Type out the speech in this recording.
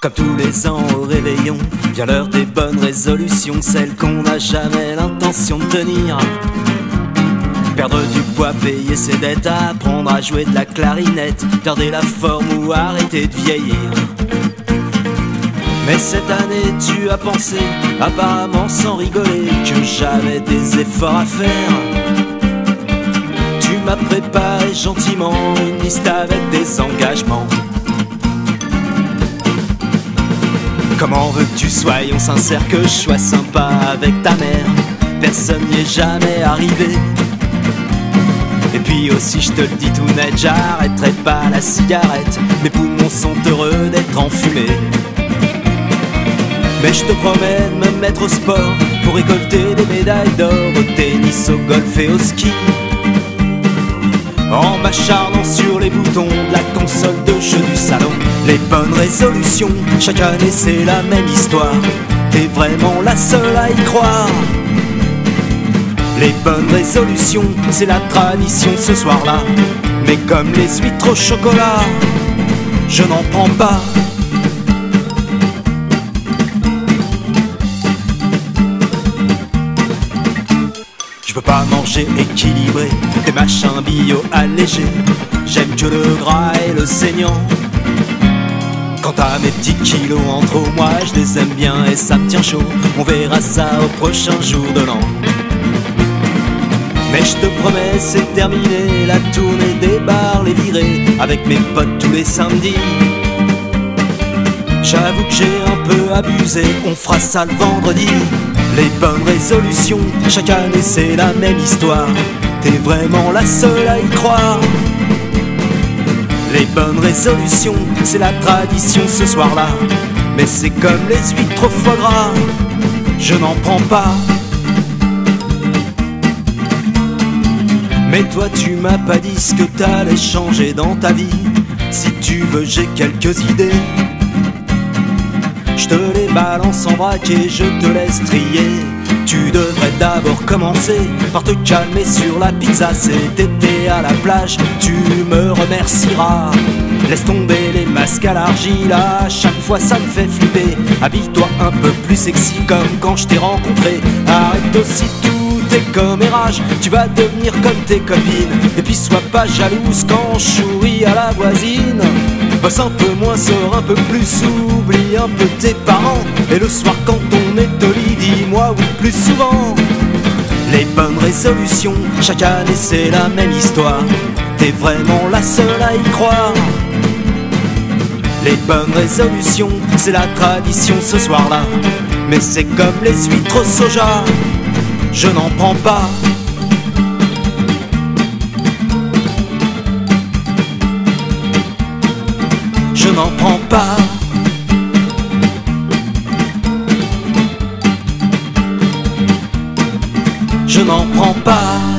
Comme tous les ans au réveillon, vient l'heure des bonnes résolutions, celles qu'on n'a jamais l'intention de tenir. Perdre du poids, payer ses dettes, apprendre à jouer de la clarinette, garder la forme ou arrêter de vieillir. Mais cette année tu as pensé, apparemment sans rigoler, que j'avais des efforts à faire. Tu m'as préparé gentiment une liste avec des engagements. Comment veux-tu soyons sincères que je sois sympa avec ta mère Personne n'y est jamais arrivé. Et puis aussi je te le dis tout net, j'arrêterai pas la cigarette. Mes poumons sont heureux d'être enfumés. Mais je te promets de me mettre au sport pour récolter des médailles d'or au tennis, au golf et au ski. En m'acharnant sur les boutons de la console de jeu du salon. Les bonnes résolutions, chaque année c'est la même histoire. T'es vraiment la seule à y croire. Les bonnes résolutions, c'est la tradition ce soir-là. Mais comme les huîtres au chocolat, je n'en prends pas. Je veux pas manger équilibré, des machins bio allégés. J'aime que le gras et le saignant. Quant à mes petits kilos en trop, moi je les aime bien et ça me tient chaud. On verra ça au prochain jour de l'an. Mais je te promets, c'est terminé, la tournée des bars, les virées, avec mes potes tous les samedis. J'avoue que j'ai un peu abusé, on fera ça le vendredi. Les bonnes résolutions, chaque année c'est la même histoire. T'es vraiment la seule à y croire. Les bonnes résolutions, c'est la tradition ce soir-là. Mais c'est comme les huîtres au foie gras, je n'en prends pas. Mais toi tu m'as pas dit ce que t'allais changer dans ta vie. Si tu veux, j'ai quelques idées. Je te les balance en vrac et je te laisse trier. Commencer par te calmer sur la pizza. Cet été à la plage, tu me remercieras. Laisse tomber les masques à l'argile, à chaque fois ça me fait flipper. Habille-toi un peu plus sexy comme quand je t'ai rencontré. Arrête aussi tout est commérage, tu vas devenir comme tes copines. Et puis sois pas jalouse quand je souris à la voisine. Bosse un peu moins, sors un peu plus, oublie un peu tes parents. Et le soir quand on est au lit, dis-moi oui plus souvent. Les bonnes résolutions, chaque année c'est la même histoire. T'es vraiment la seule à y croire. Les bonnes résolutions, c'est la tradition ce soir-là. Mais c'est comme les huîtres soja. Je n'en prends pas. comprends pas.